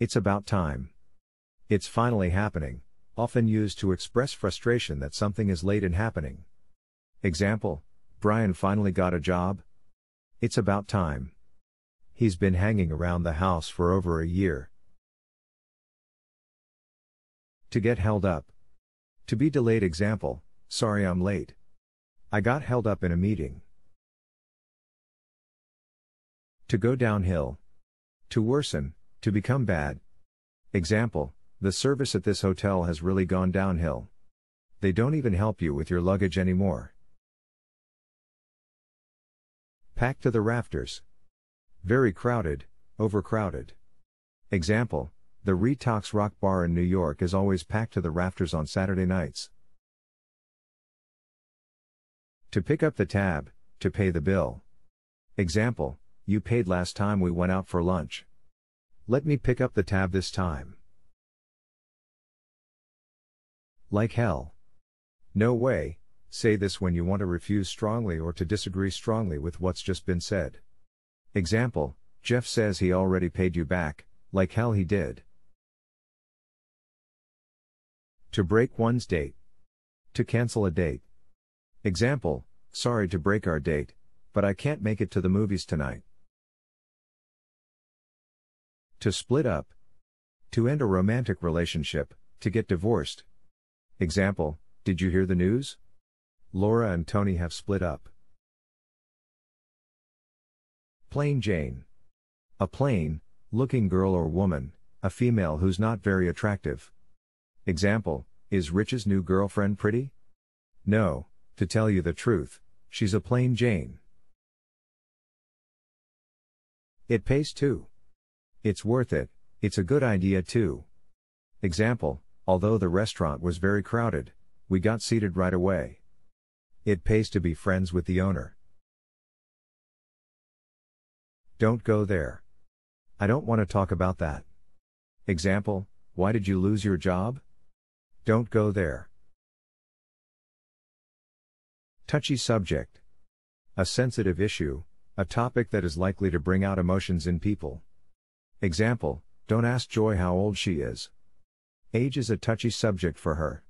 It's about time. It's finally happening, often used to express frustration that something is late in happening. Example Brian finally got a job. It's about time. He's been hanging around the house for over a year. To get held up. To be delayed example, sorry I'm late. I got held up in a meeting. To go downhill. To worsen, to become bad. Example, the service at this hotel has really gone downhill. They don't even help you with your luggage anymore. Packed to the rafters. Very crowded, overcrowded. Example, the Retox Rock Bar in New York is always packed to the rafters on Saturday nights. To pick up the tab, to pay the bill. Example, you paid last time we went out for lunch. Let me pick up the tab this time. Like hell. No way, say this when you want to refuse strongly or to disagree strongly with what's just been said. Example Jeff says he already paid you back, like hell he did. To break one's date. To cancel a date. Example Sorry to break our date, but I can't make it to the movies tonight. To split up. To end a romantic relationship, to get divorced. Example Did you hear the news? Laura and Tony have split up. Plain Jane. A plain, looking girl or woman, a female who's not very attractive. Example Is Rich's new girlfriend pretty? No, to tell you the truth, she's a plain Jane. It pays to. It's worth it, it's a good idea to. Example Although the restaurant was very crowded, we got seated right away. It pays to be friends with the owner. Don't go there. I don't want to talk about that. Example, why did you lose your job? Don't go there. Touchy subject. A sensitive issue, a topic that is likely to bring out emotions in people. Example, don't ask Joy how old she is. Age is a touchy subject for her.